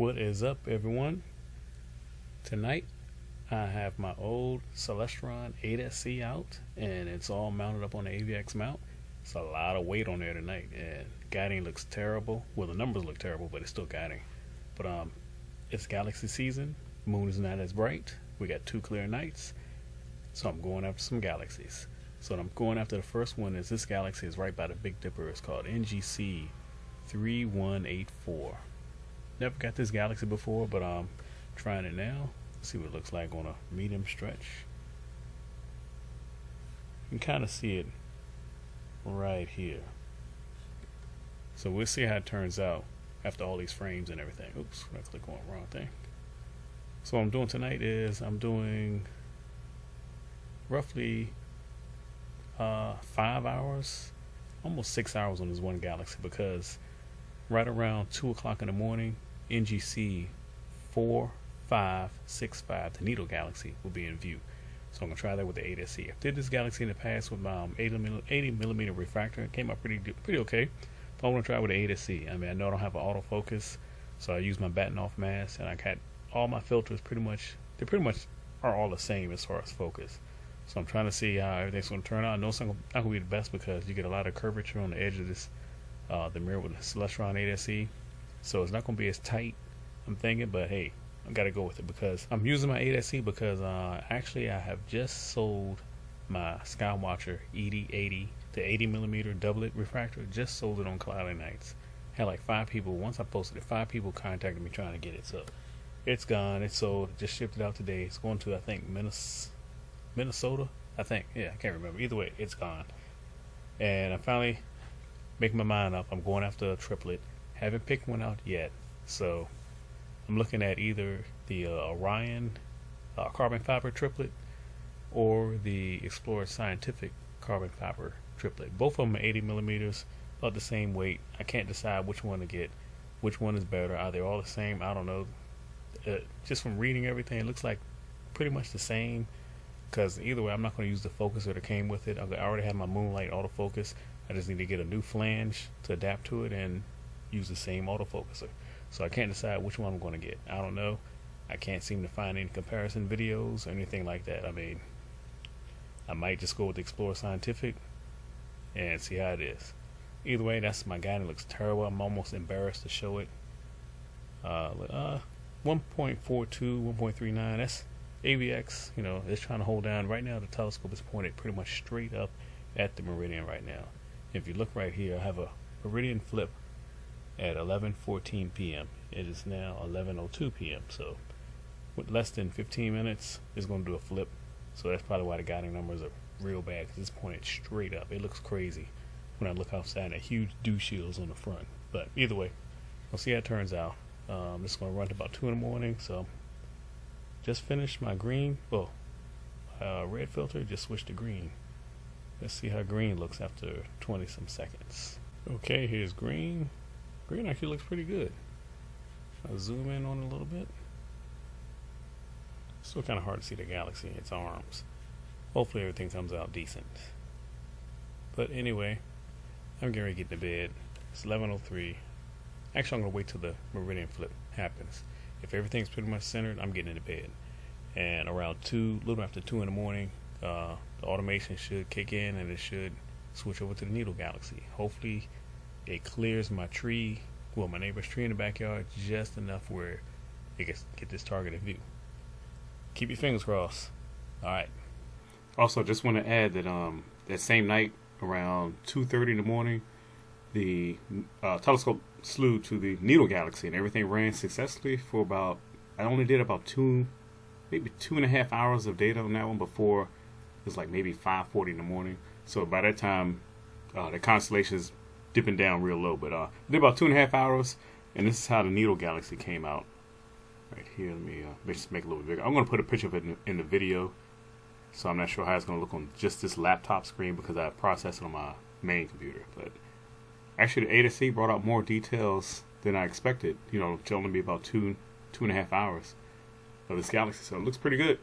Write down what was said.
What is up, everyone? Tonight, I have my old Celestron 8SE out, and it's all mounted up on the AVX mount. It's a lot of weight on there tonight, and guiding looks terrible. Well, the numbers look terrible, but it's still guiding. But um, it's galaxy season. Moon is not as bright. We got two clear nights, so I'm going after some galaxies. So I'm going after the first one is this galaxy is right by the Big Dipper. It's called NGC 3184. Never got this galaxy before, but I'm trying it now. See what it looks like on a medium stretch. You can kind of see it right here. So we'll see how it turns out after all these frames and everything. Oops, I click on the wrong thing. So what I'm doing tonight is I'm doing roughly uh, five hours, almost six hours on this one galaxy because right around two o'clock in the morning, NGC four five six five, the Needle Galaxy, will be in view. So I'm gonna try that with the 8SE. I did this galaxy in the past with my um, 80, 80 millimeter refractor. It came out pretty pretty okay. But I'm gonna try with the 8SE. I mean, I know I don't have an autofocus, so I use my Bahtinov mask, and I got all my filters pretty much. They pretty much are all the same as far as focus. So I'm trying to see how everything's going to turn out. I know it's not going to be the best because you get a lot of curvature on the edge of this, uh, the mirror with the Celestron 8SC. So it's not going to be as tight, I'm thinking, but hey, I got to go with it because I'm using my 8SE because uh, actually I have just sold my Skywatcher ED80 the 80 millimeter doublet refractor. Just sold it on Cloudy Nights. Had like five people. Once I posted it, five people contacted me trying to get it. So it's gone. It's sold. Just shipped it out today. It's going to I think Minnesota Minnesota, I think. Yeah, I can't remember. Either way, it's gone. And I finally make my mind up. I'm going after a triplet. Haven't picked one out yet, so I'm looking at either the uh, Orion uh, carbon fiber triplet or the Explorer Scientific carbon fiber triplet. Both of them are 80 millimeters, about the same weight. I can't decide which one to get. Which one is better? Are they all the same? I don't know. Uh, just from reading everything, it looks like pretty much the same because either way, I'm not going to use the focuser that came with it. I already have my Moonlite autofocus. I just need to get a new flange to adapt to it and use the same autofocuser. So I can't decide which one I'm going to get. I don't know. I can't seem to find any comparison videos or anything like that. I mean, I might just go with the Explorer Scientific and see how it is. Either way, that's my guy. It looks terrible. I'm almost embarrassed to show it. Uh, uh 1.42, 1.39. That's AVX, you know, it's trying to hold down. Right now, the telescope is pointed pretty much straight up at the meridian right now. If you look right here, I have a meridian flip at 11:14 p.m. It is now 11:02 p.m. So, with less than 15 minutes, it's going to do a flip. So that's probably why the guiding numbers are real bad because it's pointed straight up. It looks crazy when I look outside a huge dew shields on the front. But either way, we'll see how it turns out. Um, it's going to run to about two in the morning, so just finished my green, well, uh, red filter, just switched to green. Let's see how green looks after 20 some seconds. Okay, here's green. Green actually looks pretty good. I'll zoom in on it a little bit. Still kind of hard to see the galaxy in its arms. Hopefully everything comes out decent. But anyway, I'm getting ready to get to bed. It's 11.03. Actually, I'm going to wait till the meridian flip happens if everything's pretty much centered, I'm getting into bed. And around two, a little after two in the morning, uh, the automation should kick in and it should switch over to the Needle Galaxy. Hopefully, it clears my tree, well, my neighbor's tree in the backyard just enough where it gets get this targeted view. Keep your fingers crossed. All right. Also, just want to add that um that same night around 2:30 in the morning, the uh, telescope slew to the Needle Galaxy, and everything ran successfully for about. I only did about two, maybe two and a half hours of data on that one before it was like maybe 5:40 in the morning. So by that time, uh, the constellation is dipping down real low. But uh, did about two and a half hours, and this is how the Needle Galaxy came out. Right here, let me uh, just make it a little bigger. I'm going to put a picture of it in, in the video, so I'm not sure how it's going to look on just this laptop screen because I processed it on my main computer. But Actually, the A2C brought out more details than I expected. You know, to only be about two, two and a half hours of this galaxy. So it looks pretty good.